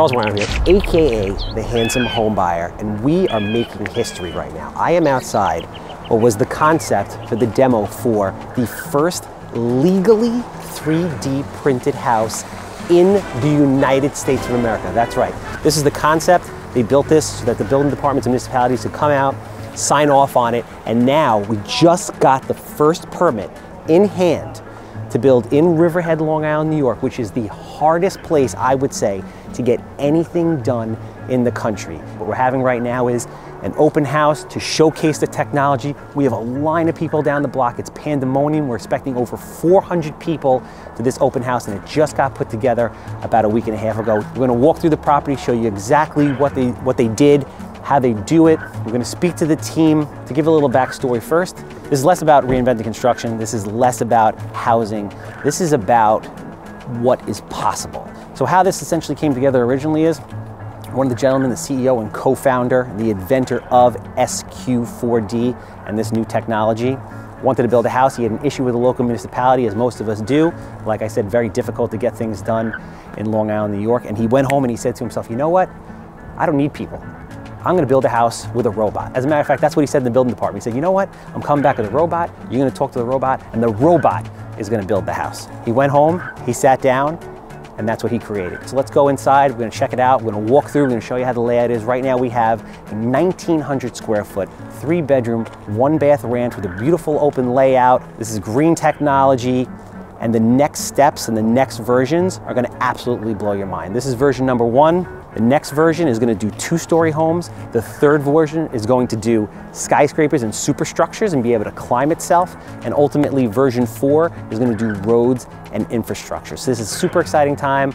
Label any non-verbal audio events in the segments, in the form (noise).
Charles Weinraub here, AKA the Handsome Home Buyer, and we are making history right now. I am outside what was the concept for the demo for the first legally 3D printed house in the United States of America. That's right. This is the concept. They built this so that the building departments and municipalities could come out, sign off on it, and now we just got the first permit in hand to build in Riverhead, Long Island, New York, which is the hardest place, I would say, to get anything done in the country. What we're having right now is an open house to showcase the technology. We have a line of people down the block. It's pandemonium. We're expecting over 400 people to this open house, and it just got put together about a week and a half ago. We're going to walk through the property, show you exactly what they what they did, how they do it. We're going to speak to the team to give a little backstory first. This is less about reinventing construction. This is less about housing. This is about what is possible. So how this essentially came together originally is one of the gentlemen, the CEO and co-founder, the inventor of SQ4D and this new technology, wanted to build a house. He had an issue with the local municipality, as most of us do. Like I said, very difficult to get things done in Long Island, New York. And he went home and he said to himself, you know what? I don't need people. I'm gonna build a house with a robot. As a matter of fact, that's what he said in the building department. He said, you know what? I'm coming back with a robot. You're gonna talk to the robot and the robot is gonna build the house. He went home, he sat down, and that's what he created. So let's go inside, we're gonna check it out, we're gonna walk through, we're gonna show you how the layout is. Right now we have a 1,900 square foot, three bedroom, one bath ranch with a beautiful open layout. This is green technology, and the next steps and the next versions are gonna absolutely blow your mind. This is version number one. The next version is going to do two-story homes. The third version is going to do skyscrapers and superstructures and be able to climb itself. And ultimately, version four is going to do roads and infrastructure. So this is super exciting time.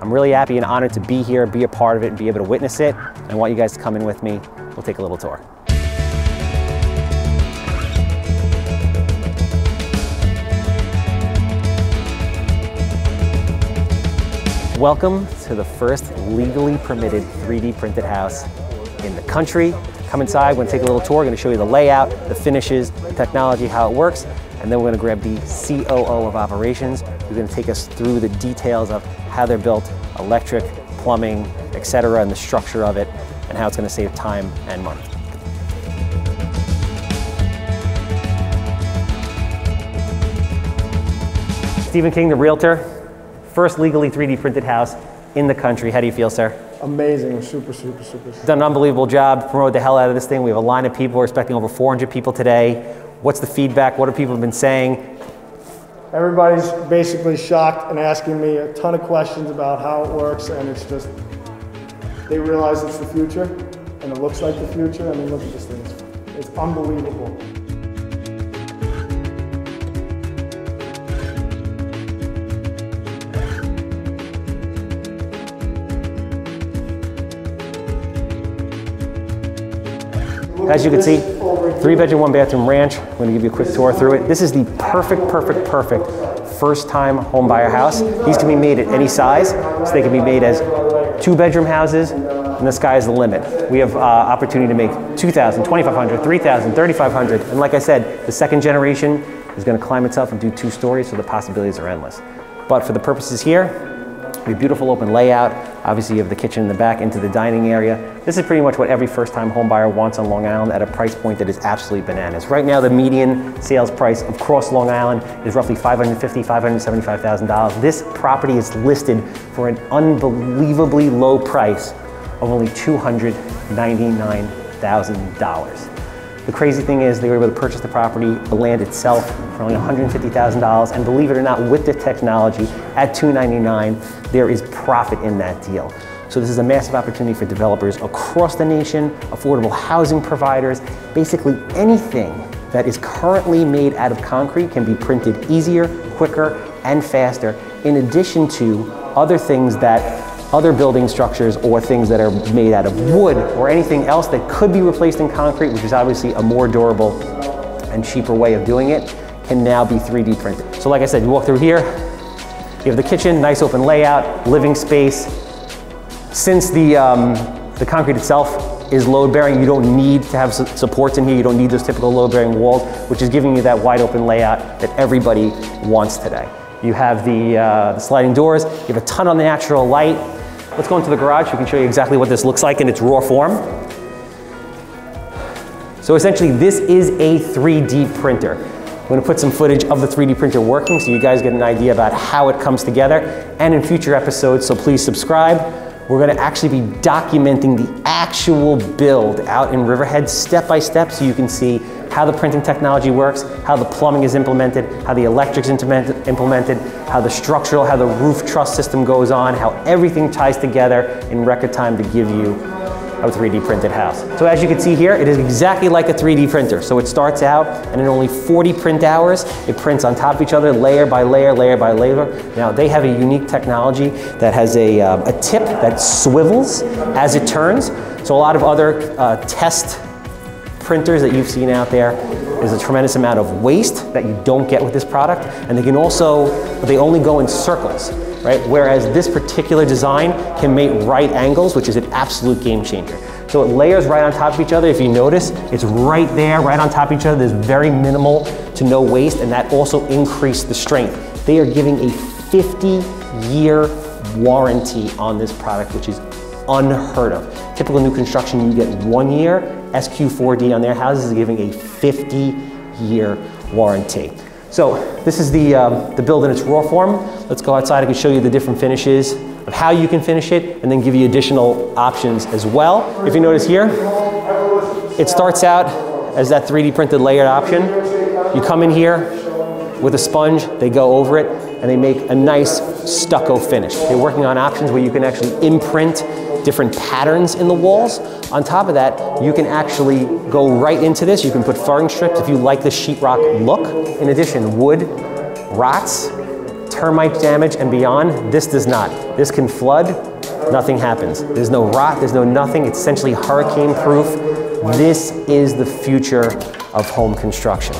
I'm really happy and honored to be here, be a part of it, and be able to witness it. I want you guys to come in with me. We'll take a little tour. Welcome to the first legally permitted 3D printed house in the country. Come inside, we're gonna take a little tour, we're gonna show you the layout, the finishes, the technology, how it works, and then we're gonna grab the COO of operations, who's gonna take us through the details of how they're built, electric, plumbing, etc., and the structure of it, and how it's gonna save time and money. Stephen King, the realtor, First legally 3D printed house in the country. How do you feel, sir? Amazing, super, super, super. Done an unbelievable job, promoted the hell out of this thing. We have a line of people, we're expecting over 400 people today. What's the feedback? What have people been saying? Everybody's basically shocked and asking me a ton of questions about how it works, and it's just, they realize it's the future, and it looks like the future. I mean, look at this thing, it's, it's unbelievable. As you can see, three bedroom, one bathroom ranch. I'm gonna give you a quick tour through it. This is the perfect, perfect, perfect first time home buyer house. These can be made at any size, so they can be made as two bedroom houses, and the sky is the limit. We have uh, opportunity to make 2,000, 2,500, 3,000, 3,500, and like I said, the second generation is gonna climb itself and do two stories, so the possibilities are endless. But for the purposes here, we beautiful open layout. Obviously, you have the kitchen in the back into the dining area. This is pretty much what every first-time homebuyer wants on Long Island at a price point that is absolutely bananas. Right now, the median sales price across Long Island is roughly $550,000, $575,000. This property is listed for an unbelievably low price of only $299,000. The crazy thing is they were able to purchase the property, the land itself, for only $150,000. And believe it or not, with the technology at 299, there is profit in that deal. So this is a massive opportunity for developers across the nation, affordable housing providers, basically anything that is currently made out of concrete can be printed easier, quicker, and faster, in addition to other things that other building structures or things that are made out of wood or anything else that could be replaced in concrete, which is obviously a more durable and cheaper way of doing it, can now be 3D printed. So like I said, you walk through here, you have the kitchen, nice open layout, living space. Since the, um, the concrete itself is load bearing, you don't need to have supports in here, you don't need those typical load bearing walls, which is giving you that wide open layout that everybody wants today. You have the, uh, the sliding doors, you have a ton of natural light, Let's go into the garage. We can show you exactly what this looks like in its raw form. So essentially, this is a 3D printer. I'm gonna put some footage of the 3D printer working so you guys get an idea about how it comes together and in future episodes, so please subscribe. We're gonna actually be documenting the actual build out in Riverhead step by step so you can see how the printing technology works, how the plumbing is implemented, how the electric's implemented, how the structural, how the roof truss system goes on, how everything ties together in record time to give you a 3D printed house. So as you can see here, it is exactly like a 3D printer. So it starts out and in only 40 print hours, it prints on top of each other, layer by layer, layer by layer. Now they have a unique technology that has a, uh, a tip that swivels as it turns. So a lot of other uh, test printers that you've seen out there, there's a tremendous amount of waste that you don't get with this product. And they can also, but they only go in circles, right? Whereas this particular design can make right angles, which is an absolute game changer. So it layers right on top of each other. If you notice, it's right there, right on top of each other. There's very minimal to no waste, and that also increased the strength. They are giving a 50 year warranty on this product, which is unheard of. Typical new construction, you get one year. SQ4D on their houses is giving a 50 year warranty. So this is the, um, the build in its raw form. Let's go outside, I can show you the different finishes of how you can finish it and then give you additional options as well. If you notice here, it starts out as that 3D printed layered option. You come in here with a sponge, they go over it, and they make a nice stucco finish. They're working on options where you can actually imprint different patterns in the walls. On top of that, you can actually go right into this. You can put furring strips if you like the sheetrock look. In addition, wood rots, termite damage, and beyond. This does not. This can flood, nothing happens. There's no rot, there's no nothing. It's essentially hurricane proof. This is the future of home construction.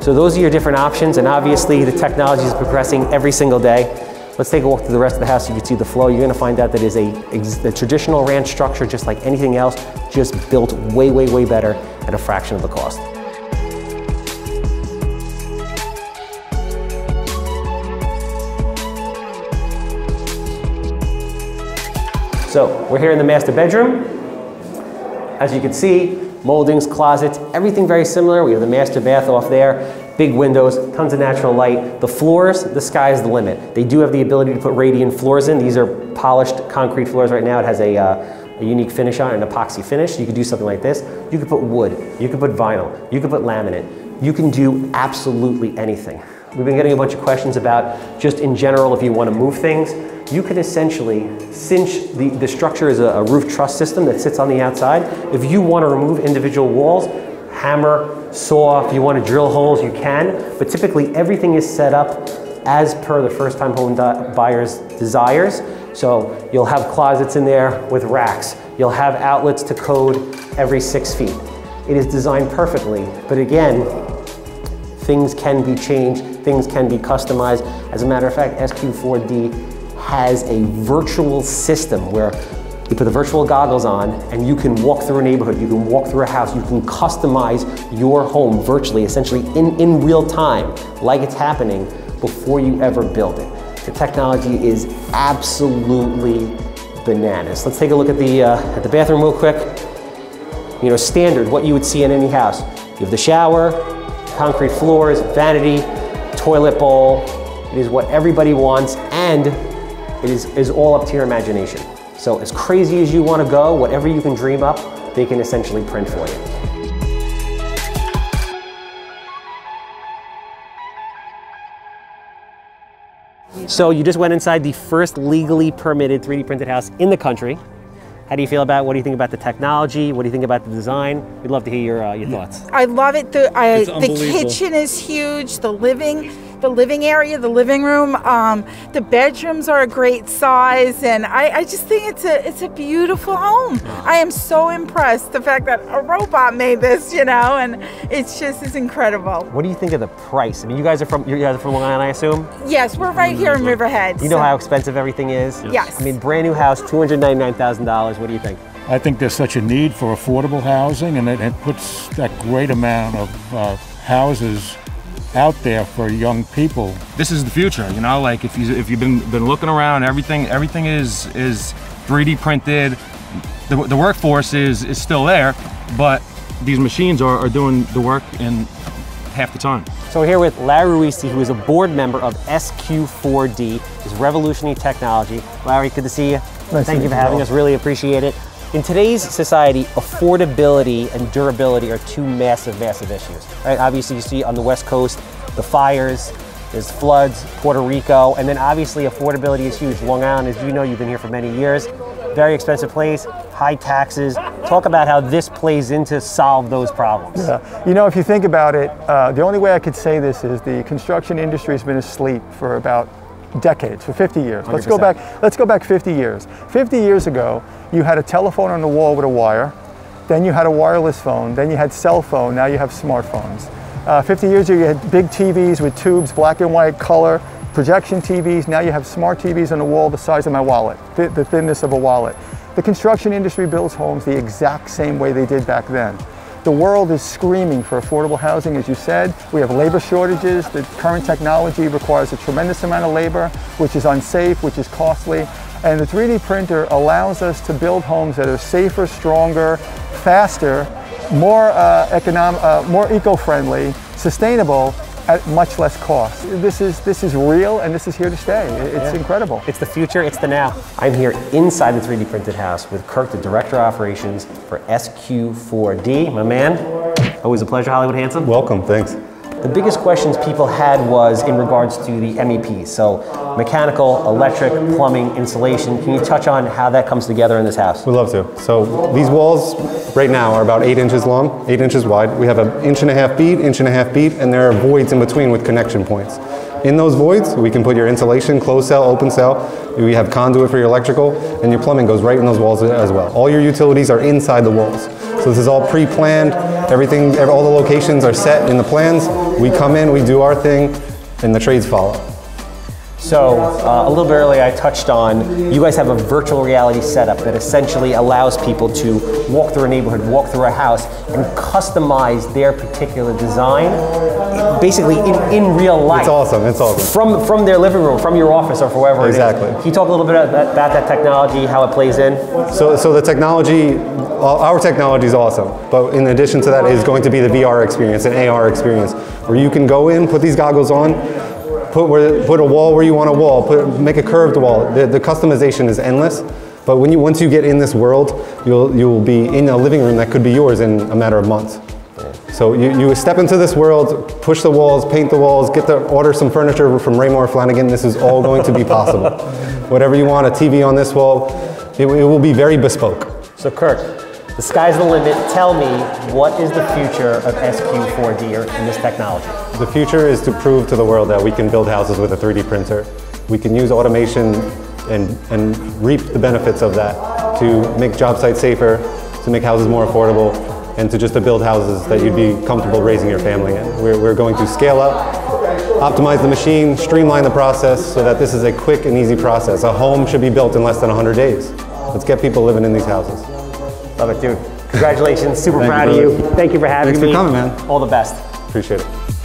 So those are your different options, and obviously the technology is progressing every single day. Let's take a walk through the rest of the house you can see the flow. You're gonna find out that it is a, a traditional ranch structure, just like anything else, just built way, way, way better at a fraction of the cost. So we're here in the master bedroom. As you can see, moldings, closets, everything very similar. We have the master bath off there big windows, tons of natural light. The floors, the sky is the limit. They do have the ability to put radiant floors in. These are polished concrete floors right now. It has a, uh, a unique finish on it, an epoxy finish. You could do something like this. You could put wood, you could put vinyl, you could put laminate. You can do absolutely anything. We've been getting a bunch of questions about just in general if you want to move things. You can essentially cinch, the, the structure is a, a roof truss system that sits on the outside. If you want to remove individual walls, hammer, saw, if you want to drill holes, you can. But typically everything is set up as per the first time home buyer's desires. So you'll have closets in there with racks. You'll have outlets to code every six feet. It is designed perfectly, but again, things can be changed, things can be customized. As a matter of fact, SQ4D has a virtual system where you put the virtual goggles on and you can walk through a neighborhood, you can walk through a house, you can customize your home virtually, essentially in, in real time, like it's happening before you ever build it. The technology is absolutely bananas. Let's take a look at the, uh, at the bathroom real quick. You know, standard, what you would see in any house. You have the shower, concrete floors, vanity, toilet bowl. It is what everybody wants and it is, is all up to your imagination. So as crazy as you want to go, whatever you can dream up, they can essentially print for you. So you just went inside the first legally permitted 3D printed house in the country. How do you feel about? It? What do you think about the technology? What do you think about the design? We'd love to hear your uh, your thoughts. I love it. The I, the kitchen is huge. The living the living area, the living room. Um, the bedrooms are a great size, and I, I, just think it's a it's a beautiful home. I am so impressed the fact that a robot made this, you know, and it's just it's incredible. What do you think of the price? I mean, you guys are from you guys are from Long Island, I assume. Yes, we're right here in Riverhead. You know so. how expensive everything is. Yes. I mean, brand new house, two hundred ninety nine thousand dollars. What do you think? I think there's such a need for affordable housing, and it, it puts that great amount of uh, houses out there for young people. This is the future, you know. Like if you if you've been been looking around, everything everything is is 3D printed. The, the workforce is, is still there, but these machines are, are doing the work in half the time. So we're here with Larry Ruisti, who is a board member of SQ4D, is revolutionary technology. Larry, good to see you. Nice Thank you for having all. us, really appreciate it. In today's society, affordability and durability are two massive, massive issues. Right? Obviously, you see on the West Coast, the fires, there's floods, Puerto Rico, and then obviously affordability is huge. Long Island, as you know, you've been here for many years, very expensive place, high taxes. Talk about how this plays into solve those problems. Yeah. You know, if you think about it, uh, the only way I could say this is the construction industry has been asleep for about decades, for 50 years. Let's go back. Let's go back 50 years. 50 years ago, you had a telephone on the wall with a wire. Then you had a wireless phone. Then you had cell phone. Now you have smartphones. Uh, 50 years ago, you had big TVs with tubes, black and white, color, projection TVs. Now you have smart TVs on the wall the size of my wallet, thi- the thinness of a wallet. The construction industry builds homes the exact same way they did back then. The world is screaming for affordable housing, as you said. We have labor shortages. The current technology requires a tremendous amount of labor, which is unsafe, which is costly. And the 3D printer allows us to build homes that are safer, stronger, faster, more uh, economic, uh, more eco-friendly, sustainable, at much less cost. This is this is real, and this is here to stay. It- It's incredible. It's the future, it's the now. I'm here inside the 3D printed house with Kirk, the Director of Operations for SQ4D. My man, always a pleasure, Hollywood Handsome. Welcome, thanks. The biggest questions people had was in regards to the MEP. So mechanical, electric, plumbing, insulation. Can you touch on how that comes together in this house? We'd love to. So these walls right now are about eight inches long, eight inches wide. We have an inch and a half bead, inch and a half bead, and there are voids in between with connection points. In those voids, we can put your insulation, closed cell, open cell. We have conduit for your electrical, and your plumbing goes right in those walls as well. All your utilities are inside the walls. So this is all pre-planned. Everything, all the locations are set in the plans. We come in, we do our thing, and the trades follow. So uh, a little bit earlier, I touched on you guys have a virtual reality setup that essentially allows people to walk through a neighborhood, walk through a house, and customize their particular design, basically in, in real life. It's awesome. It's awesome. From from their living room, from your office, or wherever it is. Exactly. Can you talk a little bit about, about that technology, how it plays in? So, so the technology, our technology is awesome, but in addition to that is going to be the VR experience and AR experience, where you can go in, put these goggles on, put where, put a wall where you want a wall, put make a curved wall. The, the customization is endless. But when you once you get in this world, you'll you'll be in a living room that could be yours in a matter of months. So you, you step into this world, push the walls, paint the walls, get the order some furniture from Raymour Flanigan. This is all going to be possible. (laughs) Whatever you want, a TV on this wall, it, it will be very bespoke. So Kirk, the sky's the limit. Tell me what is the future of SQ4D or in this technology? The future is to prove to the world that we can build houses with a 3D printer. We can use automation and, and reap the benefits of that to make job sites safer, to make houses more affordable, and to just to build houses that you'd be comfortable raising your family in. We're, we're going to scale up, optimize the machine, streamline the process so that this is a quick and easy process. A home should be built in less than 100 days. Let's get people living in these houses. Love it, dude. Congratulations. Super Thank you, proud of you. Thank you for having Thanks for me. coming, man. All the best. Appreciate it.